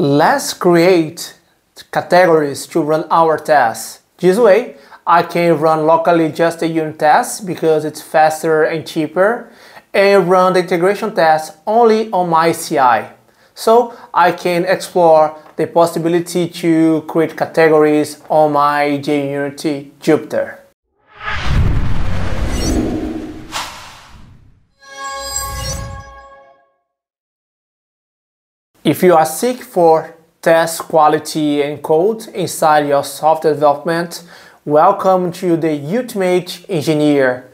Let's create categories to run our tests. This way, I can run locally just the unit tests because it's faster and cheaper and run the integration test only on my CI. So I can explore the possibility to create categories on my JUnit Jupiter. If you are seek for test quality and code inside your software development, welcome to the Ultimate Engineer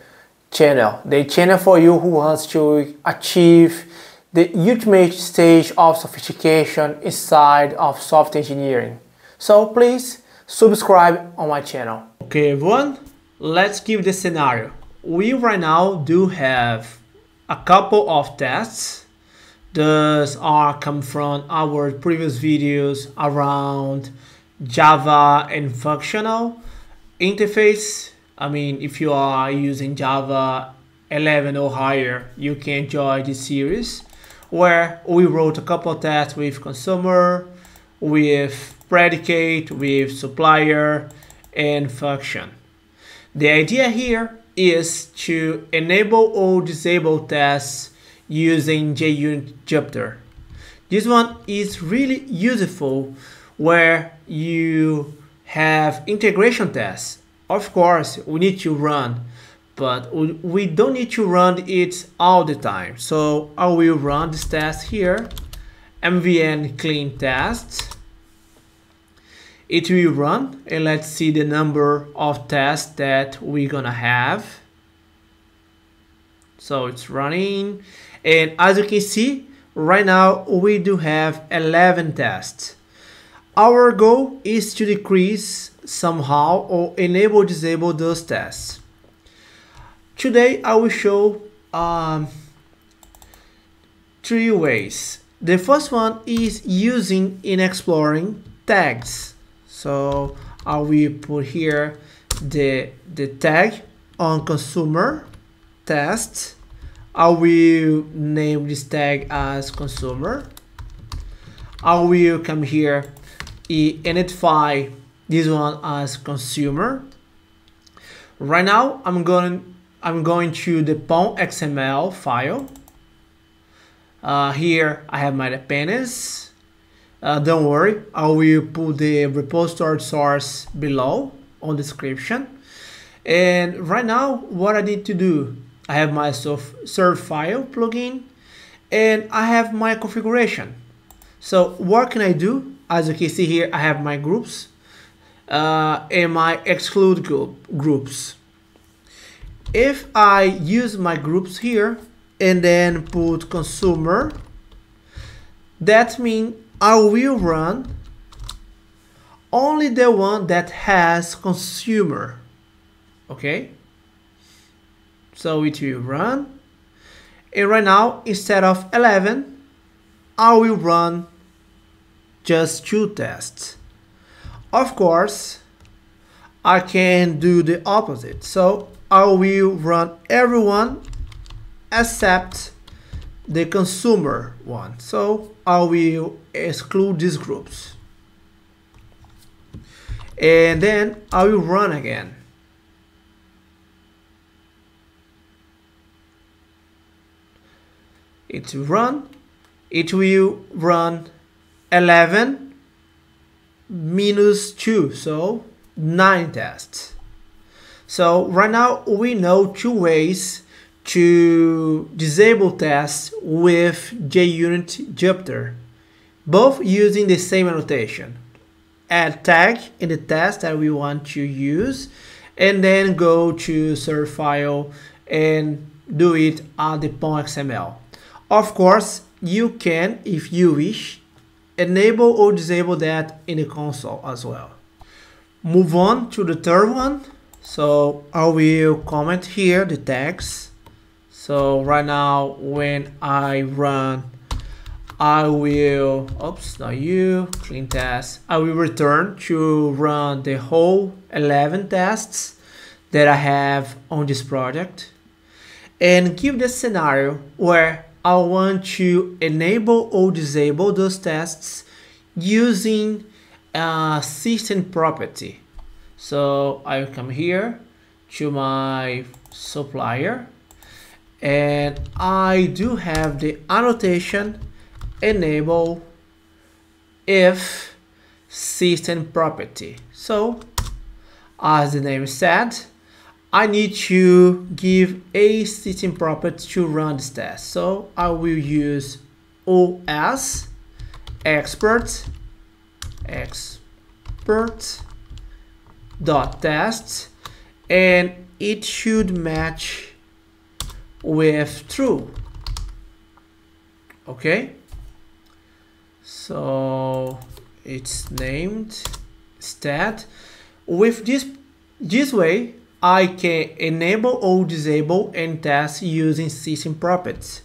channel, the channel for you who wants to achieve the ultimate stage of sophistication inside of software engineering. So please subscribe on my channel. Okay everyone, let's give the scenario. We right now do have a couple of tests those are come from our previous videos around Java and functional interface. I mean, if you are using Java 11 or higher, you can enjoy this series where we wrote a couple of tests with consumer, with predicate, with supplier, and function. The idea here is to enable or disable tests using JUnit Jupiter. This one is really useful where you have integration tests. Of course, we need to run, but we don't need to run it all the time. So I will run this test here, mvn clean test. It will run and let's see the number of tests that we're gonna have. So it's running and as you can see, right now we do have 11 tests. Our goal is to decrease somehow or enable disable those tests. Today I will show um, three ways. The first one is using in exploring tags. So I will put here the, the tag on consumer test I will name this tag as consumer. I will come here and identify this one as consumer. Right now, I'm going I'm going to the POM XML file. Uh, here I have my dependencies. Uh, don't worry, I will put the repository source below on description. And right now, what I need to do I have my Surefire plugin and I have my configuration. So what can I do? As you can see here, I have my groups uh, and my exclude group, groups. If I use my groups here and then put consumer, that means I will run only the one that has consumer, okay? So it will run. And right now, instead of 11, I will run just two tests. Of course, I can do the opposite. So I will run everyone except the consumer one. So I will exclude these groups. And then I will run again. It run. It will run 11 minus 2 so 9 tests. So right now we know two ways to disable tests with JUnit Jupiter both using the same annotation. Add tag in the test that we want to use and then go to Surefire and do it at the POM XML of course, you can, if you wish, enable or disable that in the console as well. Move on to the third one. So I will comment here the text. So right now when I run, I will, oops, not you, clean test. I will return to run the whole 11 tests that I have on this project and give the scenario where I want to enable or disable those tests using a system property. So I come here to my supplier and I do have the annotation enable if system property. So as the name said, I need to give a system property to run this test. So I will use OS expert expert dot test and it should match with true. Okay? So it's named stat. With this this way I can enable or disable and test using system properties.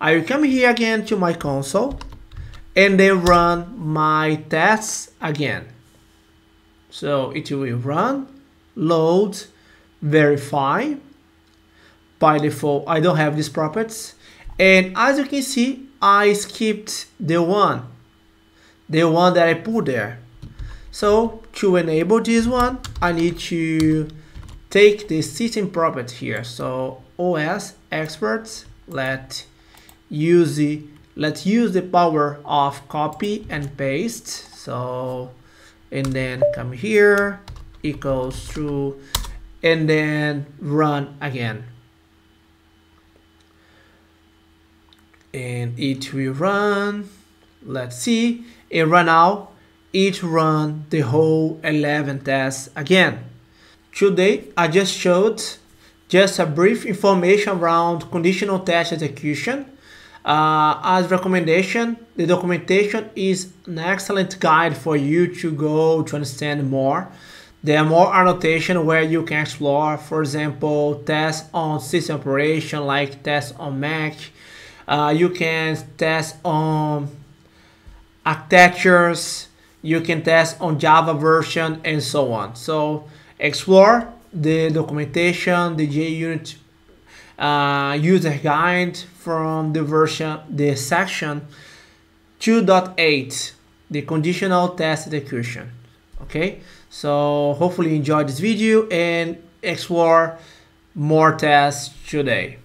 I will come here again to my console and then run my tests again. So it will run load verify. By default I don't have these properties. And as you can see I skipped the one the one that I put there. So to enable this one I need to take the system property here. So OS experts let use the let's use the power of copy and paste. So and then come here equals true and then run again. And it will run let's see it run out it run the whole 11 tests again today i just showed just a brief information around conditional test execution. Uh, as recommendation the documentation is an excellent guide for you to go to understand more. There are more annotation where you can explore for example tests on system operation like tests on mac. Uh, you can test on architectures, you can test on Java version and so on. So explore the documentation, the JUnit uh, user guide from the version, the section 2.8, the conditional test execution. Okay, so hopefully you enjoyed this video and explore more tests today.